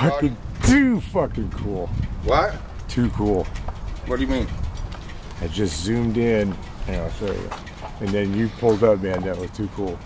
fucking too fucking cool. What? Too cool. What do you mean? I just zoomed in. Hang on, I'll show you. And then you pulled up, man. That was too cool.